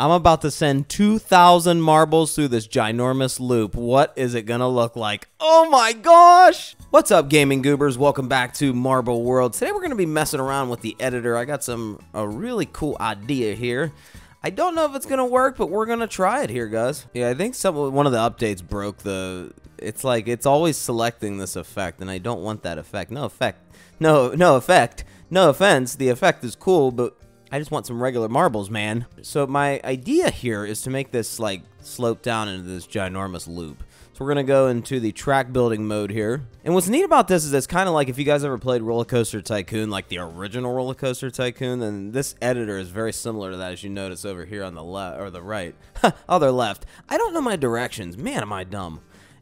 I'm about to send 2,000 marbles through this ginormous loop. What is it gonna look like? Oh my gosh! What's up, gaming goobers? Welcome back to Marble World. Today we're gonna be messing around with the editor. I got some a really cool idea here. I don't know if it's gonna work, but we're gonna try it here, guys. Yeah, I think some one of the updates broke the. It's like it's always selecting this effect, and I don't want that effect. No effect. No, no effect. No offense. The effect is cool, but I just want some regular marbles, man. So my idea here is to make this like slope down into this ginormous loop. So we're gonna go into the track building mode here. And what's neat about this is it's kind of like if you guys ever played Roller Coaster Tycoon, like the original Roller Coaster Tycoon, then this editor is very similar to that as you notice over here on the left or the right. Other left. I don't know my directions. Man, am I dumb.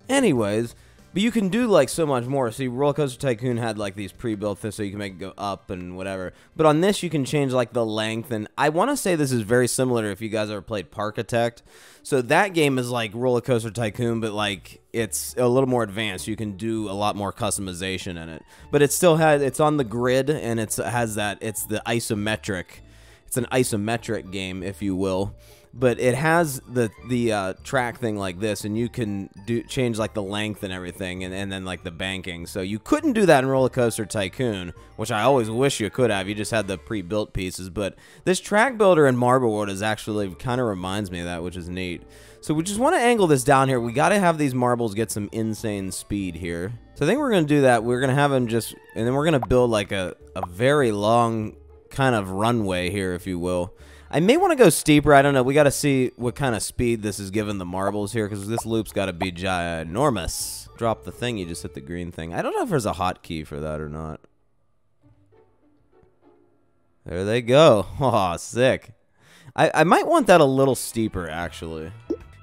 Anyways, but you can do like so much more. See, Roller Coaster Tycoon had like these pre-built things so you can make it go up and whatever. But on this, you can change like the length. And I want to say this is very similar if you guys ever played Parkitect. So that game is like Roller Coaster Tycoon, but like it's a little more advanced. You can do a lot more customization in it. But it still has it's on the grid and it's it has that it's the isometric. It's an isometric game, if you will but it has the the uh, track thing like this, and you can do change like the length and everything, and, and then like the banking. So you couldn't do that in Roller Coaster Tycoon, which I always wish you could have. You just had the pre-built pieces, but this track builder in Marble World is actually kind of reminds me of that, which is neat. So we just want to angle this down here. We got to have these marbles get some insane speed here. So I think we're going to do that. We're going to have them just, and then we're going to build like a, a very long kind of runway here, if you will. I may want to go steeper. I don't know. We got to see what kind of speed this is giving the marbles here because this loop's got to be ginormous. Drop the thing. You just hit the green thing. I don't know if there's a hotkey for that or not. There they go. Oh, sick. I, I might want that a little steeper, actually.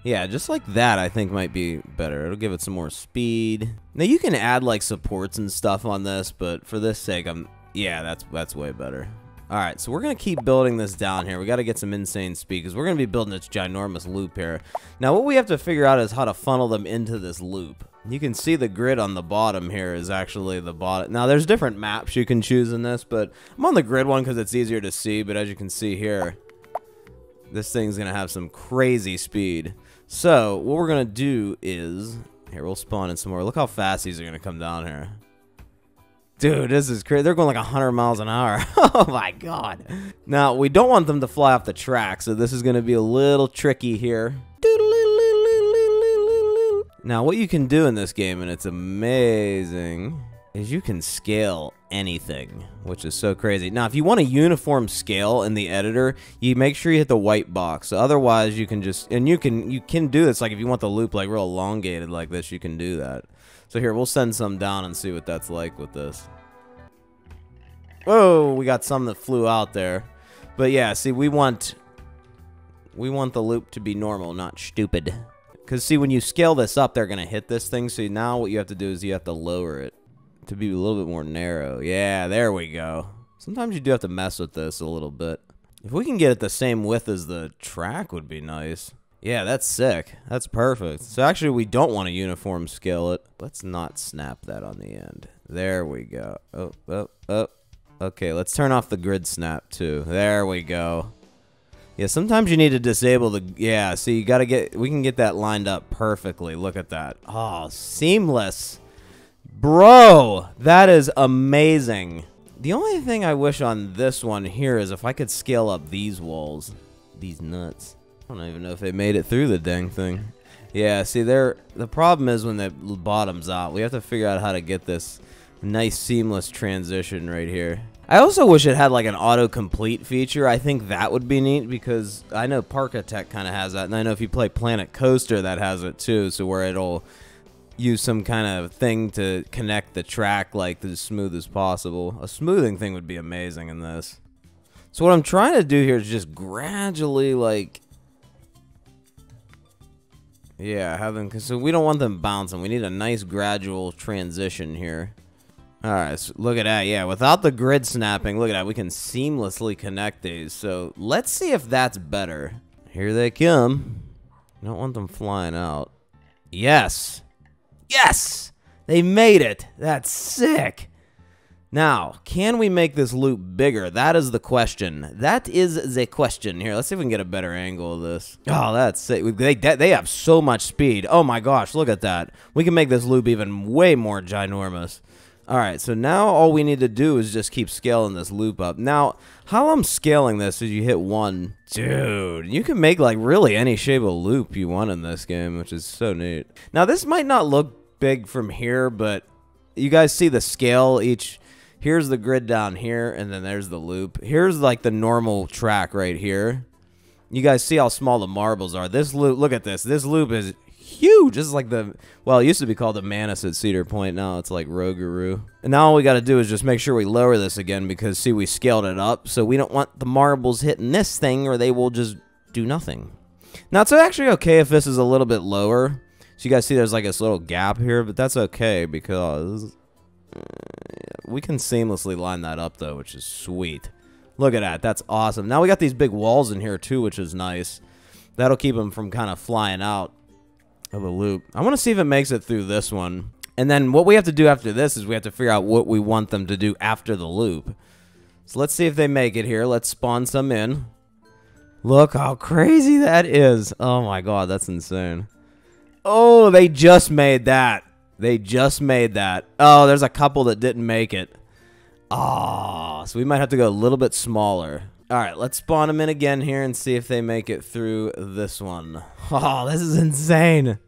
Yeah, just like that, I think might be better. It'll give it some more speed. Now, you can add, like, supports and stuff on this, but for this sake, I'm... Yeah, that's that's way better. All right, so we're going to keep building this down here. We got to get some insane speed because we're going to be building this ginormous loop here. Now, what we have to figure out is how to funnel them into this loop. You can see the grid on the bottom here is actually the bottom. Now, there's different maps you can choose in this, but I'm on the grid one because it's easier to see. But as you can see here, this thing's going to have some crazy speed. So, what we're going to do is... Here, we'll spawn in some more. Look how fast these are going to come down here. Dude, this is crazy. They're going like 100 miles an hour. oh my god. Now, we don't want them to fly off the track, so this is going to be a little tricky here. Now, what you can do in this game, and it's amazing, is you can scale anything, which is so crazy. Now, if you want a uniform scale in the editor, you make sure you hit the white box. Otherwise, you can just, and you can, you can do this, like if you want the loop like real elongated like this, you can do that. So here, we'll send some down and see what that's like with this. Oh, we got some that flew out there. But yeah, see, we want we want the loop to be normal, not stupid. Because see, when you scale this up, they're going to hit this thing. So now what you have to do is you have to lower it to be a little bit more narrow. Yeah, there we go. Sometimes you do have to mess with this a little bit. If we can get it the same width as the track would be nice. Yeah, that's sick. That's perfect. So actually, we don't want a uniform scale it. Let's not snap that on the end. There we go. Oh, oh, oh. Okay, let's turn off the grid snap too. There we go. Yeah, sometimes you need to disable the... Yeah, see, you got to get... We can get that lined up perfectly. Look at that. Oh, seamless. Bro, that is amazing. The only thing I wish on this one here is if I could scale up these walls. These nuts. I don't even know if they made it through the dang thing. Yeah, see, there. the problem is when the bottom's out. We have to figure out how to get this nice seamless transition right here. I also wish it had like an autocomplete feature. I think that would be neat because I know Parkitect kind of has that, and I know if you play Planet Coaster, that has it too. So where it'll use some kind of thing to connect the track like as smooth as possible. A smoothing thing would be amazing in this. So what I'm trying to do here is just gradually like yeah, them, so we don't want them bouncing. We need a nice gradual transition here. Alright, so look at that. Yeah, without the grid snapping, look at that. We can seamlessly connect these. So let's see if that's better. Here they come. don't want them flying out. Yes. Yes! They made it. That's sick. Now, can we make this loop bigger? That is the question. That is the question. Here, let's see if we can get a better angle of this. Oh, that's it. They, they have so much speed. Oh my gosh, look at that. We can make this loop even way more ginormous. All right, so now all we need to do is just keep scaling this loop up. Now, how I'm scaling this is you hit one. Dude, you can make like really any shape of loop you want in this game, which is so neat. Now, this might not look big from here, but you guys see the scale each here's the grid down here and then there's the loop here's like the normal track right here you guys see how small the marbles are this loop look at this this loop is huge. This is like the well, it used to be called the Mantis at Cedar Point. Now it's like Rougarou. And now all we got to do is just make sure we lower this again because see we scaled it up, so we don't want the marbles hitting this thing or they will just do nothing. Now it's actually okay if this is a little bit lower. So you guys see there's like this little gap here, but that's okay because we can seamlessly line that up though, which is sweet. Look at that. That's awesome. Now we got these big walls in here too, which is nice. That'll keep them from kind of flying out of the loop. I want to see if it makes it through this one. And then what we have to do after this is we have to figure out what we want them to do after the loop. So let's see if they make it here. Let's spawn some in. Look how crazy that is. Oh my god, that's insane. Oh, they just made that. They just made that. Oh, there's a couple that didn't make it. Ah, oh, so we might have to go a little bit smaller. All right, let's spawn them in again here and see if they make it through this one. Oh, this is insane.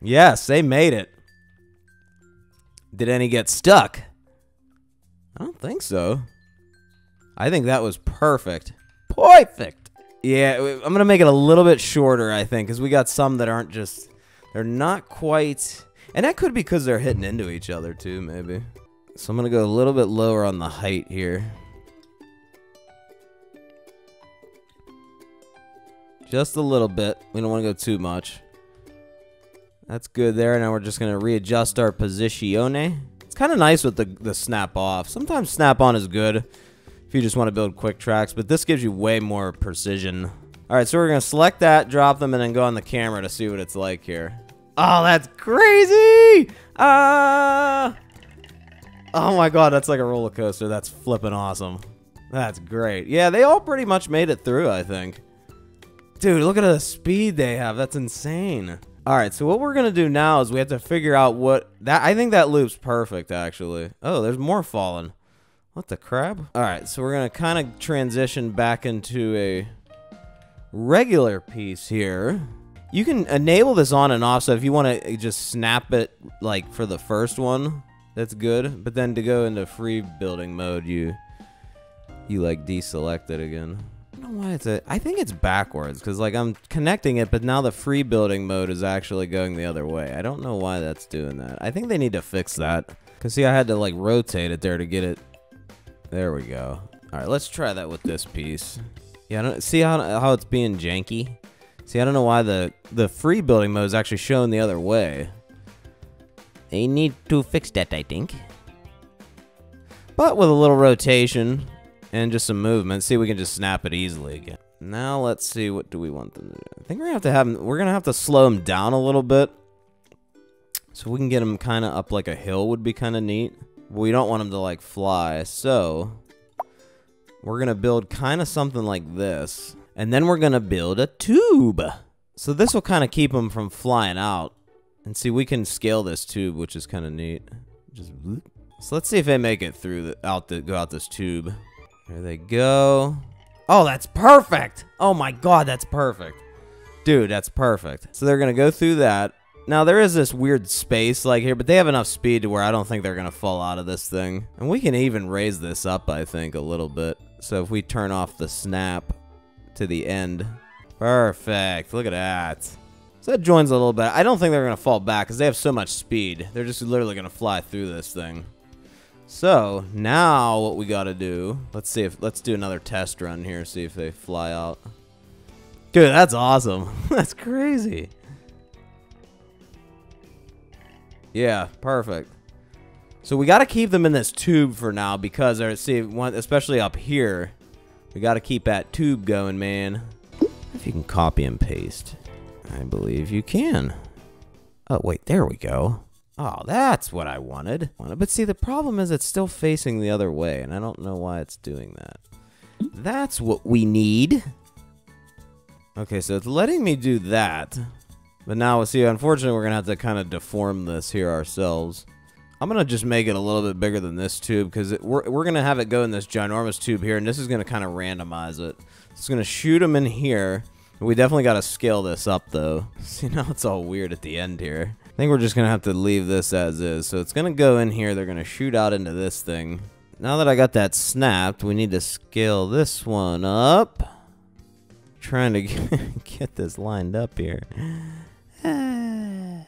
Yes, they made it. Did any get stuck? I don't think so. I think that was perfect. Perfect. Yeah, I'm going to make it a little bit shorter, I think, because we got some that aren't just... They're not quite... And that could be because they're hitting into each other, too, maybe. So I'm going to go a little bit lower on the height here. Just a little bit. We don't want to go too much. That's good there. Now we're just going to readjust our positione. It's kind of nice with the, the snap off. Sometimes snap on is good if you just want to build quick tracks, but this gives you way more precision. All right, so we're going to select that, drop them, and then go on the camera to see what it's like here. Oh, that's crazy! Uh, oh my god, that's like a roller coaster. That's flipping awesome. That's great. Yeah, they all pretty much made it through, I think. Dude, look at the speed they have. That's insane. All right, so what we're gonna do now is we have to figure out what that. I think that loop's perfect, actually. Oh, there's more falling. What the crap? All right, so we're gonna kind of transition back into a regular piece here. You can enable this on and off, so if you want to just snap it like for the first one, that's good. But then to go into free building mode, you you like deselect it again I don't know why it's a. I think it's backwards because like I'm connecting it, but now the free building mode is actually going the other way. I don't know why that's doing that. I think they need to fix that. Cause see, I had to like rotate it there to get it. There we go. All right, let's try that with this piece. Yeah, I don't see how how it's being janky. See, I don't know why the the free building mode is actually showing the other way. They need to fix that, I think. But with a little rotation, and just some movement. See, we can just snap it easily again. Now let's see, what do we want them to do? I think we're gonna have to have them, we're gonna have to slow them down a little bit. So we can get them kind of up like a hill would be kind of neat. We don't want them to like fly, so we're gonna build kind of something like this. And then we're gonna build a tube. So this will kind of keep them from flying out. And see, we can scale this tube, which is kind of neat. Just so let's see if they make it through the, out the go out this tube. There they go. Oh, that's perfect. Oh my god, that's perfect. Dude, that's perfect. So they're going to go through that. Now, there is this weird space like here, but they have enough speed to where I don't think they're going to fall out of this thing. And we can even raise this up, I think, a little bit. So if we turn off the snap to the end. Perfect. Look at that. So that joins a little bit. I don't think they're going to fall back because they have so much speed. They're just literally going to fly through this thing. So now what we got to do? Let's see if let's do another test run here. See if they fly out. Dude, that's awesome. that's crazy. Yeah, perfect. So we got to keep them in this tube for now because they're see one especially up here. We got to keep that tube going, man. If you can copy and paste, I believe you can. Oh wait, there we go. Oh, that's what I wanted. But see, the problem is it's still facing the other way, and I don't know why it's doing that. That's what we need. Okay, so it's letting me do that. But now, see, unfortunately, we're going to have to kind of deform this here ourselves. I'm going to just make it a little bit bigger than this tube because we're, we're going to have it go in this ginormous tube here, and this is going to kind of randomize it. It's going to shoot them in here. We definitely got to scale this up, though. See, now it's all weird at the end here. I think we're just going to have to leave this as is. So it's going to go in here. They're going to shoot out into this thing. Now that I got that snapped, we need to scale this one up. Trying to get this lined up here.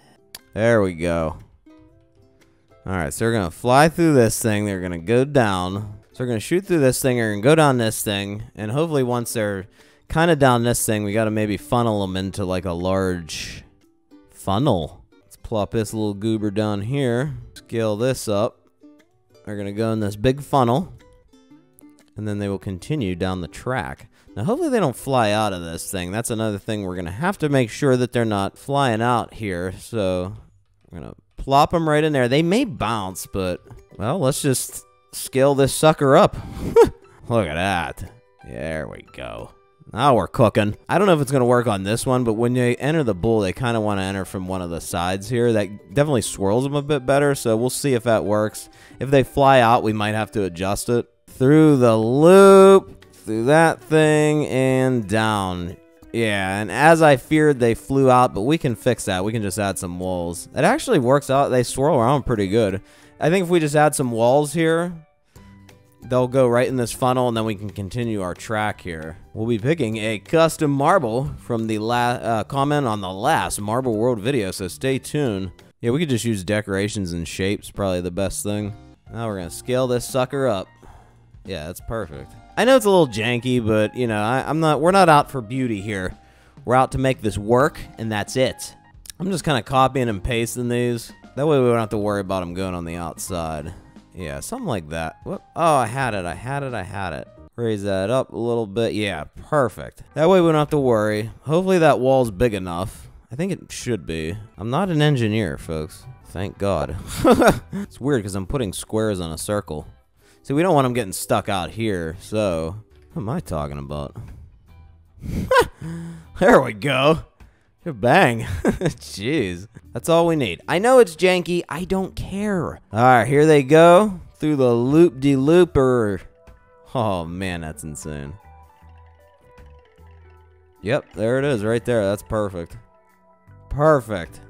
There we go. Alright, so they're to fly through this thing. They're to go down. So going to shoot through this thing. To go down this thing. And hopefully once they're kind of down this thing, we got to maybe funnel them into like a large funnel. Let's plop this little goober down here. Scale this up. They're to go in this big funnel. And then they will continue down the track. Now, hopefully they don't fly out of this thing. That's another thing we're to have to make sure that they're not flying out here. So, we're going to plop them right in there. They may bounce, but, well, let's just scale this sucker up. Look at that. There we go. Now we're cooking. I don't know if it's going to work on this one, but when they enter the bull, they kind of want to enter from one of the sides here. That definitely swirls them a bit better, so we'll see if that works. If they fly out, we might have to adjust it. Through the loop, through that thing, and down. Yeah, and as I feared, they flew out, but we can fix that. We can just add some walls. It actually works out. They swirl around pretty good. I think if we just add some walls here, they'll go right in this funnel and then we can continue our track here. We'll be picking a custom marble from the uh, comment on the last Marble World video, so stay tuned. Yeah, we could just use decorations and shapes, probably the best thing. Now we're gonna scale this sucker up. Yeah, that's perfect. I know it's a little janky, but you know, I, I'm not. We're not out for beauty here. We're out to make this work, and that's it. I'm just kind of copying and pasting these. That way we don't have to worry about them going on the outside. Yeah, something like that. Whoop. Oh, I had it. I had it. I had it. Raise that up a little bit. Yeah, perfect. That way we don't have to worry. Hopefully that wall's big enough. I think it should be. I'm not an engineer, folks. Thank God. it's weird because I'm putting squares on a circle. See, we don't want them getting stuck out here, so... What am I talking about? there we go. Bang. Jeez. That's all we need. I know it's janky. I don't care. All right, here they go. Through the loop-de-looper. Oh, man, that's insane. Yep, there it is right there. That's perfect. Perfect.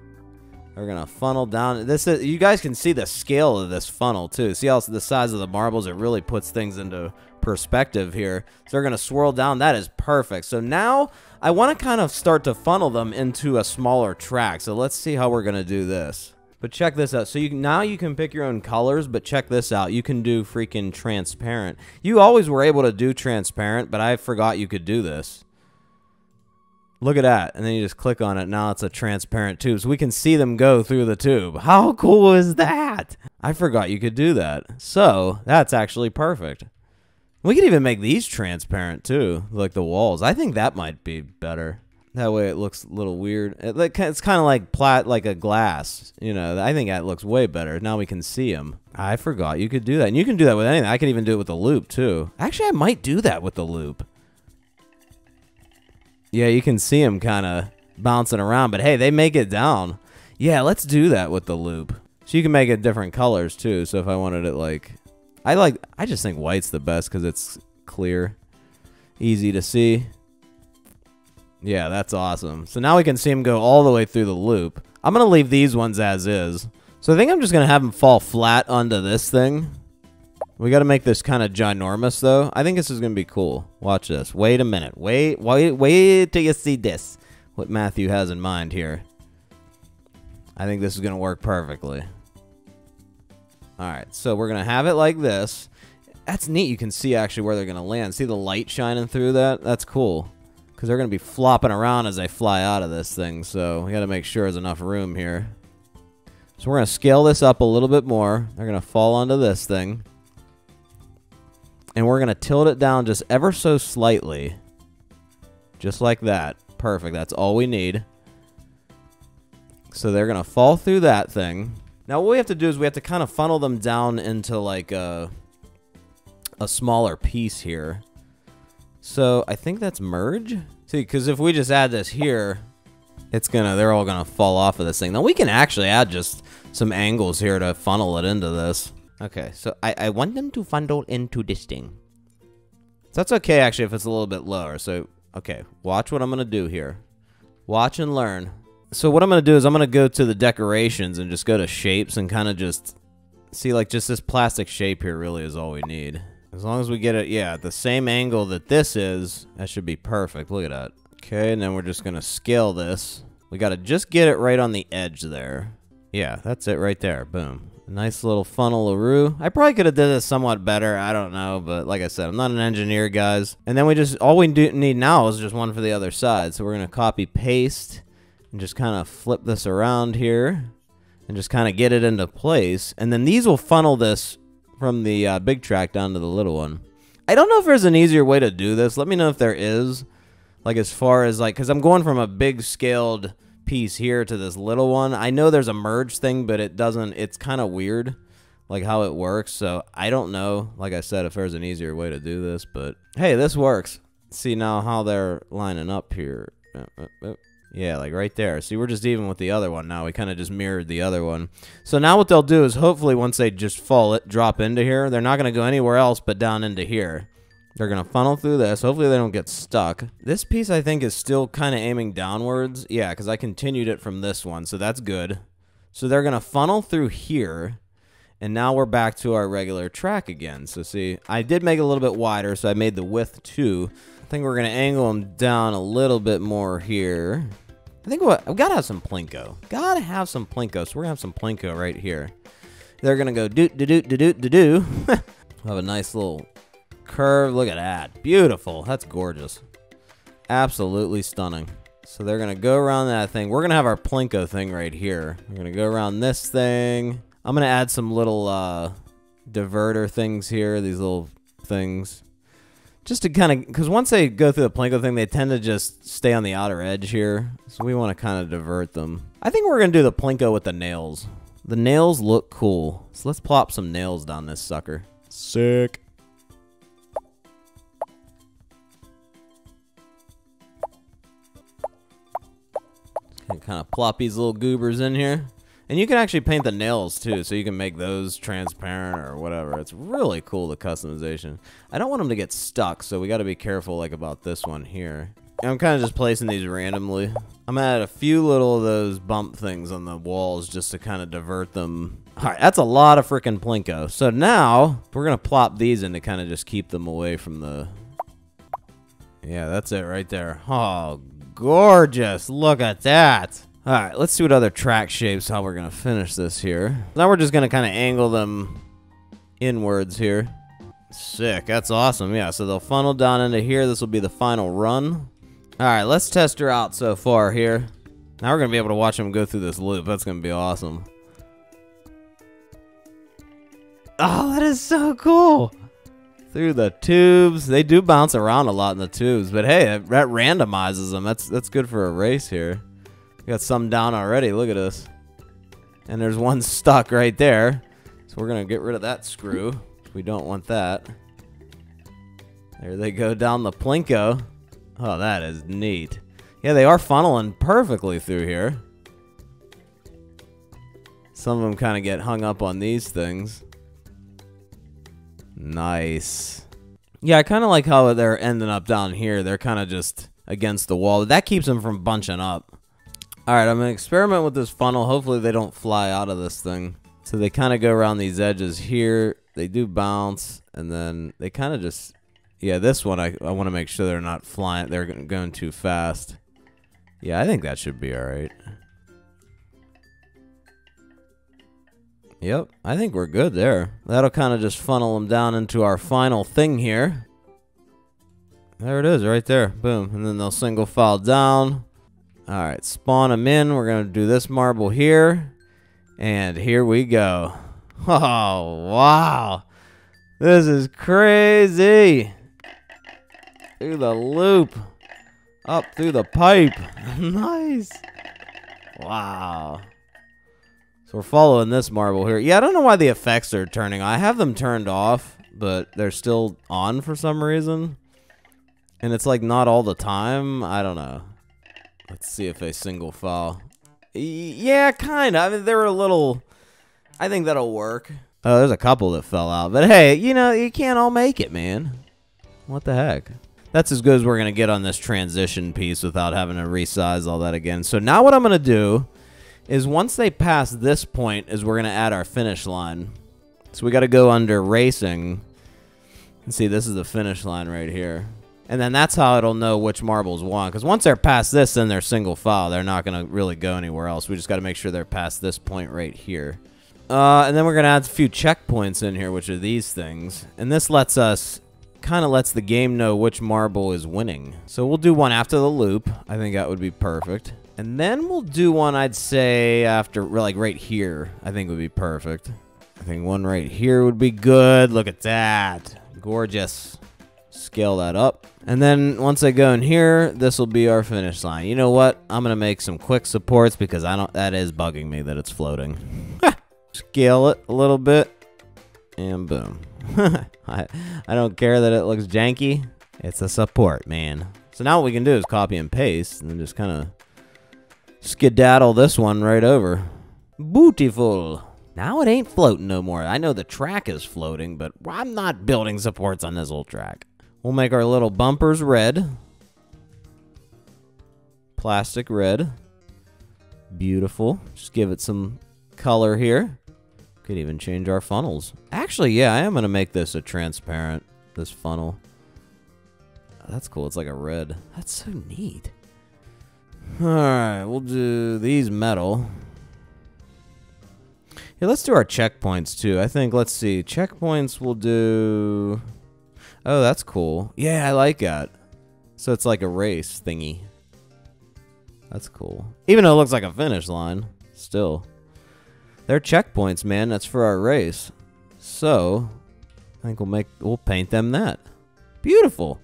We're gonna funnel down. This is you guys can see the scale of this funnel too. See how the size of the marbles? It really puts things into perspective here. So they're gonna swirl down. That is perfect. So now I want to kind of start to funnel them into a smaller track. So let's see how we're gonna do this. But check this out. So you now you can pick your own colors, but check this out. You can do freaking transparent. You always were able to do transparent, but I forgot you could do this. Look at that. And then you just click on it. Now it's a transparent tube. So we can see them go through the tube. How cool is that? I forgot you could do that. So that's actually perfect. We could even make these transparent too, like the walls. I think that might be better. That way it looks a little weird. It, it's kind of like plat, like a glass. You know, I think that looks way better. Now we can see them. I forgot you could do that. And you can do that with anything. I could even do it with the loop too. Actually, I might do that with the loop. Yeah, you can see them kind of bouncing around, but hey, they make it down. Yeah, let's do that with the loop. So you can make it different colors too. So if I wanted it like, I like, I just think white's the best because it's clear, easy to see. Yeah, that's awesome. So now we can see them go all the way through the loop. I'm going to leave these ones as is. So I think I'm just going to have them fall flat onto this thing. We got to make this kind of ginormous, though. I think this is going to be cool. Watch this. Wait a minute. Wait, wait, wait till you see this. What Matthew has in mind here. I think this is going to work perfectly. All right, so we're going to have it like this. That's neat. You can see actually where they're going to land. See the light shining through that? That's cool. Because they're going to be flopping around as they fly out of this thing. So we got to make sure there's enough room here. So we're going to scale this up a little bit more. They're going to fall onto this thing and we're going to tilt it down just ever so slightly. Just like that. Perfect. That's all we need. So they're going to fall through that thing. Now what we have to do is we have to kind of funnel them down into like a, a smaller piece here. So I think that's merge. See, because if we just add this here, it's gonna, they're all gonna fall off of this thing. Now we can actually add just some angles here to funnel it into this. Okay, so I, I want them to funnel into this thing. So that's okay actually if it's a little bit lower. So, okay, watch what I'm gonna do here. Watch and learn. So what I'm going to do is I'm going to go to the decorations and just go to shapes and kind of just see like just this plastic shape here really is all we need. As long as we get it, yeah, the same angle that this is, that should be perfect. Look at that. Okay, and then we're just going to scale this. We got to just get it right on the edge there. Yeah, that's it right there. Boom. Nice little funnel LaRue. I probably could have did this somewhat better. I don't know, but like I said, I'm not an engineer, guys. And then we just, all we do need now is just one for the other side. So we're going to copy paste and just kind of flip this around here and just kind of get it into place. And then these will funnel this from the uh, big track down to the little one. I don't know if there's an easier way to do this. Let me know if there is. Like as far as like, because I'm going from a big scaled piece here to this little one. I know there's a merge thing, but it doesn't, it's kind of weird like how it works. So I don't know, like I said, if there's an easier way to do this, but hey, this works. See now how they're lining up here. Uh, uh, uh. Yeah, like right there. See, we're just even with the other one now. We kind of just mirrored the other one. So now what they'll do is hopefully once they just fall it, drop into here, they're not going to go anywhere else but down into here. They're going to funnel through this. Hopefully they don't get stuck. This piece I think is still kind of aiming downwards. Yeah, because I continued it from this one, so that's good. So they're going to funnel through here. And now we're back to our regular track again. So see, I did make it a little bit wider, so I made the width 2. I think we're going to angle them down a little bit more here. I think what, I've got to have some Plinko. Got to have some Plinko, so we're to have some Plinko right here. They're going to go doot, doot, doot, doot, doot, doot. have a nice little curve. Look at that. Beautiful. That's gorgeous. Absolutely stunning. So they're going to go around that thing. We're going to have our Plinko thing right here. We're going to go around this thing. I'm going to add some little uh, diverter things here. These little things just to kind of because once they go through the Plinko thing, they tend to just stay on the outer edge here. So we want to kind of divert them. I think we're gonna do the Plinko with the nails. The nails look cool, so let's plop some nails down this sucker. Sick. Kind of plop these little goobers in here. And you can actually paint the nails too, so you can make those transparent or whatever. It's really cool, the customization. I don't want them to get stuck, so we got to be careful like about this one here. I'm kind of just placing these randomly. I'm gonna add a few little of those bump things on the walls just to kind of divert them. All right, that's a lot of freaking Plinko. So now we're gonna plop these in to kind of just keep them away from the... Yeah, that's it right there. Oh, gorgeous. Look at that. All right, let's see what other track shapes, how we're going to finish this here. Now we're just going to kind of angle them inwards here. Sick, that's awesome. Yeah, so they'll funnel down into here. This will be the final run. All right, let's test her out so far here. Now we're going to be able to watch them go through this loop. That's going to be awesome. Oh, that is so cool. Through the tubes. They do bounce around a lot in the tubes, but hey, that randomizes them. That's that's good for a race here. We got some down already. Look at this. And there's one stuck right there. So we're going to get rid of that screw. We don't want that. There they go down the Plinko. Oh, that is neat. Yeah, they are funneling perfectly through here. Some of them kind of get hung up on these things. Nice. Yeah, I kind of like how they're ending up down here. They're kind of just against the wall. That keeps them from bunching up. Alright, I'm going to experiment with this funnel. Hopefully they don't fly out of this thing. So they kind of go around these edges here. They do bounce, and then they kind of just... Yeah, this one, I, I want to make sure they're not flying. They're going too fast. Yeah, I think that should be alright. Yep, I think we're good there. That'll kind of just funnel them down into our final thing here. There it is, right there. Boom. And then they'll single file down. All right, spawn them in. We're going to do this marble here. And here we go. Oh, wow. This is crazy. Through the loop. Up through the pipe. nice. Wow. So we're following this marble here. Yeah, I don't know why the effects are turning. On. I have them turned off, but they're still on for some reason. And it's like not all the time. I don't know. Let's see if a single file. Yeah, kind of. I mean, they're a little... I think that'll work. Oh, there's a couple that fell out. But hey, you know, you can't all make it, man. What the heck? That's as good as we're going to get on this transition piece without having to resize all that again. So now what I'm going to do is once they pass this point is we're going to add our finish line. So we got to go under racing. And see, this is the finish line right here. And then that's how it'll know which marbles won. Because once they're past this, then they're single file. They're not going to really go anywhere else. We just got to make sure they're past this point right here. Uh, and then we're going to add a few checkpoints in here, which are these things. And this lets us, kind of lets the game know which marble is winning. So we'll do one after the loop. I think that would be perfect. And then we'll do one, I'd say, after, like, right here. I think would be perfect. I think one right here would be good. Look at that. Gorgeous. Scale that up. And then once I go in here, this will be our finish line. You know what? I'm going to make some quick supports because I don't, that is bugging me that it's floating. Scale it a little bit. And boom. I, I don't care that it looks janky. It's a support, man. So now what we can do is copy and paste and then just kind of skedaddle this one right over. Beautiful. Now it ain't floating no more. I know the track is floating, but I'm not building supports on this old track. We'll make our little bumpers red. Plastic red. Beautiful. Just give it some color here. Could even change our funnels. Actually, yeah, I am going to make this a transparent, this funnel. That's cool. It's like a red. That's so neat. Alright, we'll do these metal. Yeah, let's do our checkpoints too. I think, let's see. Checkpoints we'll do... Oh, that's cool. Yeah, I like that. So it's like a race thingy. That's cool. Even though it looks like a finish line, still. They're checkpoints, man. That's for our race. So, I think we'll make we'll paint them that. Beautiful.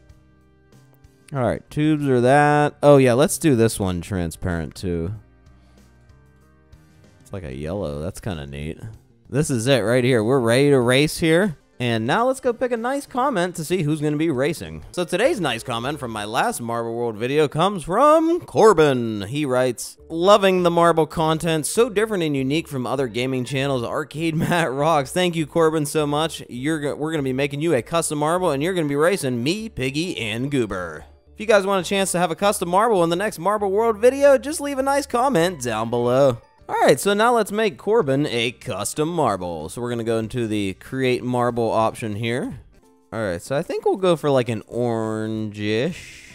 All right, tubes are that. Oh yeah, let's do this one transparent too. It's like a yellow. That's kind of neat. This is it right here. We're ready to race here. And now let's go pick a nice comment to see who's going to be racing. So today's nice comment from my last Marble World video comes from Corbin. He writes, Loving the Marble content, so different and unique from other gaming channels. Arcade Matt rocks. Thank you, Corbin, so much. You're We're going to be making you a custom marble, and you're going to be racing me, Piggy, and Goober. If you guys want a chance to have a custom marble in the next Marble World video, just leave a nice comment down below. Alright, so now let's make Corbin a custom marble. So we're going to go into the create marble option here. Alright, so I think we'll go for like an orangish.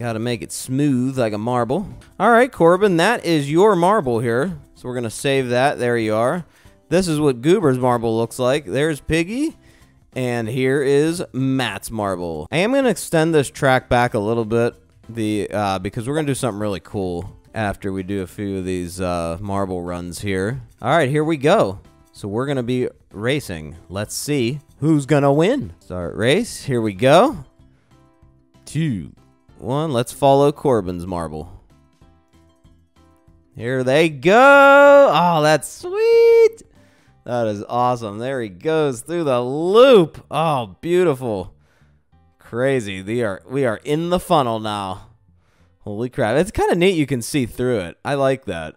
Got to make it smooth like a marble. Alright, Corbin, that is your marble here. So we're to save that. There you are. This is what Goober's marble looks like. There's Piggy. And here is Matt's marble. I am going to extend this track back a little bit the uh, because we're going to do something really cool after we do a few of these uh, marble runs here. All right, here we go. So we're going to be racing. Let's see who's going to win. Start race. Here we go. Two, one. Let's follow Corbin's marble. Here they go. Oh, that's sweet. That is awesome. There he goes through the loop. Oh, beautiful. Crazy. We are we are in the funnel now. Holy crap. It's kind of neat you can see through it. I like that.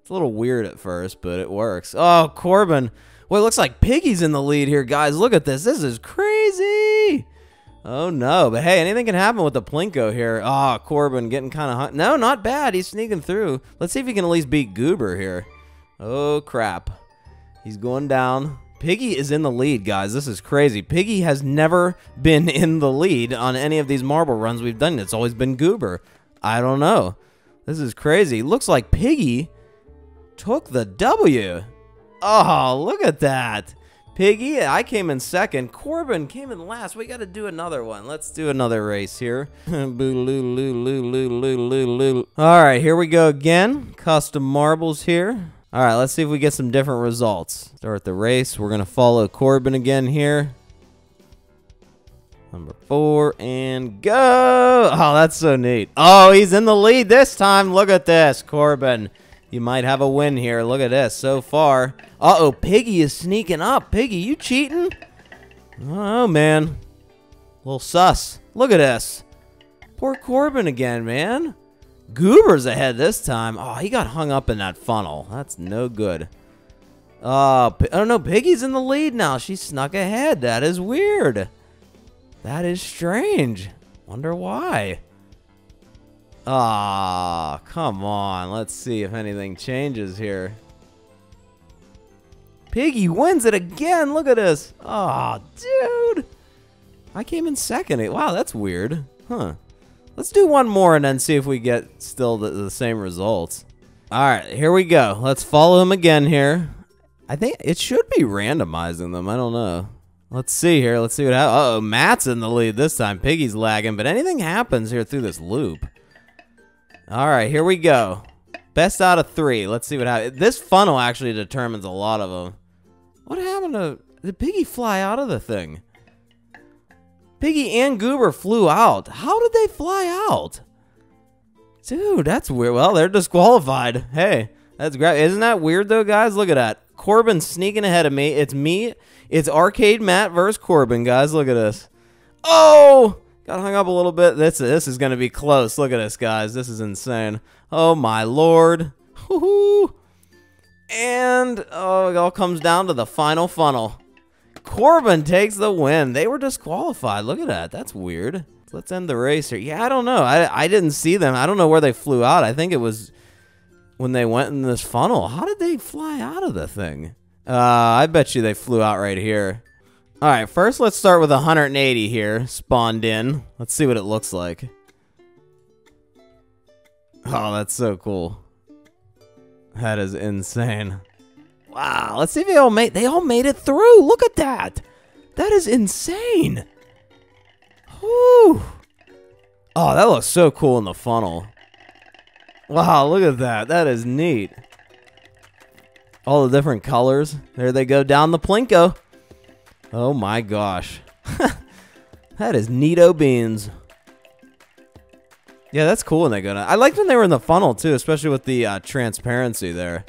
It's a little weird at first, but it works. Oh, Corbin. Well, it looks like Piggy's in the lead here, guys. Look at this. This is crazy. Oh, no. But hey, anything can happen with the Plinko here. Oh, Corbin getting kind of... hot. No, not bad. He's sneaking through. Let's see if he can at least beat Goober here. Oh, crap. He's going down. Piggy is in the lead, guys. This is crazy. Piggy has never been in the lead on any of these marble runs we've done. It's always been Goober. I don't know. This is crazy. Looks like Piggy took the W. Oh, look at that. Piggy, I came in second. Corbin came in last. We got to do another one. Let's do another race here. All right, here we go again. Custom marbles here. All right, let's see if we get some different results. Start the race. We're going to follow Corbin again here. Number four, and go. Oh, that's so neat. Oh, he's in the lead this time. Look at this, Corbin. You might have a win here. Look at this so far. Uh-oh, Piggy is sneaking up. Piggy, you cheating? Oh, man. A little sus. Look at this. Poor Corbin again, man. Goober's ahead this time. Oh, he got hung up in that funnel. That's no good. Uh, I don't know. Piggy's in the lead now. She snuck ahead. That is weird. That is strange. Wonder why. Ah, oh, come on. Let's see if anything changes here. Piggy wins it again. Look at this. Oh, dude. I came in second. Wow, that's weird. Huh. Let's do one more and then see if we get still the, the same results. All right, here we go. Let's follow him again here. I think it should be randomizing them. I don't know. Let's see here. Let's see what happens. Uh oh Matt's in the lead this time. Piggy's lagging, but anything happens here through this loop. All right, here we go. Best out of three. Let's see what happens. This funnel actually determines a lot of them. What happened to... Did Piggy fly out of the thing? Piggy and Goober flew out. How did they fly out? Dude, that's weird. Well, they're disqualified. Hey, that's great. Isn't that weird, though, guys? Look at that. Corbin sneaking ahead of me. It's me. It's Arcade Matt versus Corbin, guys. Look at this. Oh! Got hung up a little bit. This, this is going to be close. Look at this, guys. This is insane. Oh, my lord. And oh, it all comes down to the final funnel. Corbin takes the win. They were disqualified. Look at that. That's weird. Let's end the race here. Yeah, I don't know. I, I didn't see them. I don't know where they flew out. I think it was when they went in this funnel. How did they fly out of the thing? Uh, I bet you they flew out right here. All right, first let's start with 180 here, spawned in. Let's see what it looks like. Oh, that's so cool. That is insane. Wow, let's see if they all made they all made it through. Look at that. That is insane. Whew. Oh, that looks so cool in the funnel. Wow, look at that. That is neat. All the different colors. There they go down the Plinko. Oh my gosh. that is neato beans. Yeah, that's cool when they go down. I liked when they were in the funnel too, especially with the uh, transparency there.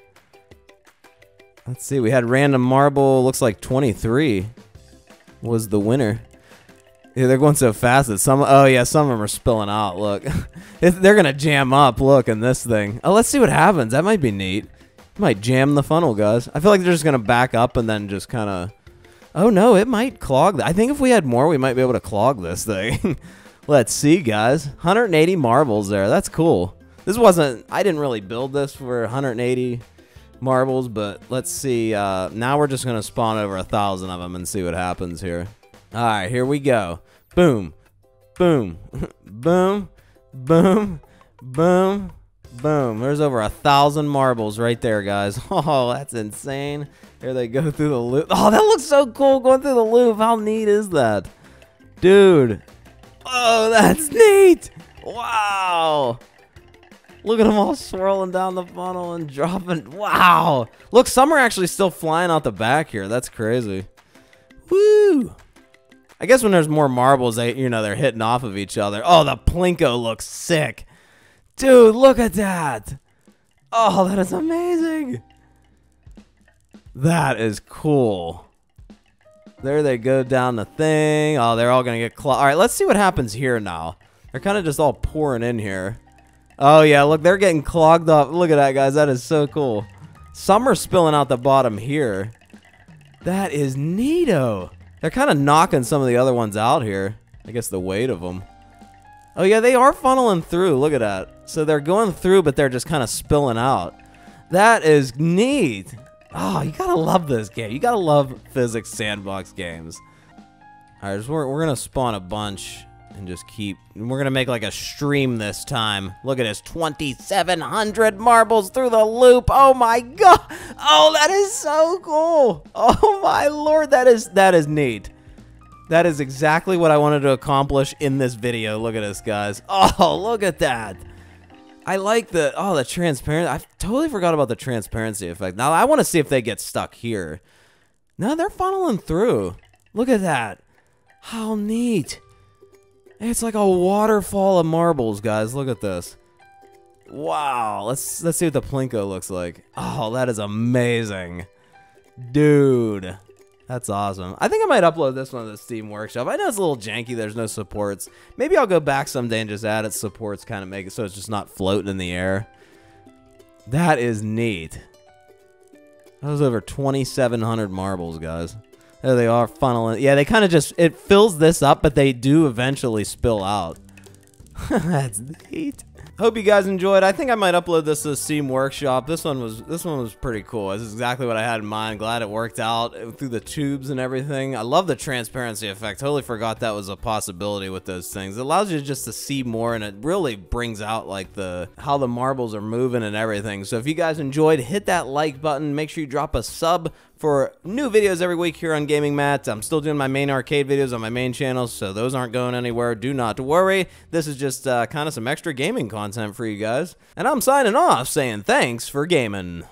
Let's see, we had random marble, looks like 23 was the winner. Yeah, they're going so fast that some, oh yeah, some of them are spilling out, look. they're gonna jam up, look, in this thing. Oh, let's see what happens, that might be neat. Might jam the funnel, guys. I feel like they're just gonna back up and then just kind of, oh no, it might clog. I think if we had more, we might be able to clog this thing. let's see, guys. 180 marbles there, that's cool. This wasn't, I didn't really build this for 180 marbles, but let's see. Uh, now we're just going to spawn over a thousand of them and see what happens here. All right, here we go. Boom, boom, boom, boom, boom, boom. There's over a thousand marbles right there, guys. Oh, that's insane. Here they go through the loop. Oh, that looks so cool going through the loop. How neat is that? Dude. Oh, that's neat. Wow. Look at them all swirling down the funnel and dropping. Wow. Look, some are actually still flying out the back here. That's crazy. Woo. I guess when there's more marbles, they you know they're hitting off of each other. Oh, the Plinko looks sick. Dude, look at that. Oh, that is amazing. That is cool. There they go down the thing. Oh, they're all going to get clogged. All right, let's see what happens here now. They're kind of just all pouring in here. Oh, yeah, look, they're getting clogged up. Look at that, guys. That is so cool. Some are spilling out the bottom here. That is neato. They're kind of knocking some of the other ones out here. I guess the weight of them. Oh, yeah, they are funneling through. Look at that. So they're going through, but they're just kind of spilling out. That is neat. Oh, you gotta love this game. You gotta love physics sandbox games. All right, we're, we're gonna spawn a bunch and just keep. We're gonna make like a stream this time. Look at this, 2,700 marbles through the loop. Oh my god! Oh, that is so cool! Oh my lord, that is that is neat. That is exactly what I wanted to accomplish in this video. Look at this, guys. Oh, look at that. I like the oh the transparent. I totally forgot about the transparency effect. Now I want to see if they get stuck here. No, they're funneling through. Look at that. How neat. It's like a waterfall of marbles, guys. Look at this. Wow, let's let's see what the Plinko looks like. Oh, that is amazing. Dude. That's awesome. I think I might upload this one to the Steam Workshop. I know it's a little janky. There's no supports. Maybe I'll go back someday and just add its supports, kind of make it so it's just not floating in the air. That is neat. That was over 2,700 marbles, guys. There they are funneling. Yeah, they kind of just, it fills this up, but they do eventually spill out. That's neat. Hope you guys enjoyed. I think I might upload this to the Steam Workshop. This one was this one was pretty cool. This is exactly what I had in mind. Glad it worked out through the tubes and everything. I love the transparency effect. Totally forgot that was a possibility with those things. It allows you just to see more and it really brings out like the how the marbles are moving and everything. So if you guys enjoyed, hit that like button. Make sure you drop a sub for new videos every week here on Gaming Matt. I'm still doing my main arcade videos on my main channel, so those aren't going anywhere. Do not worry. This is just uh, kind of some extra gaming content for you guys. And I'm signing off saying thanks for gaming.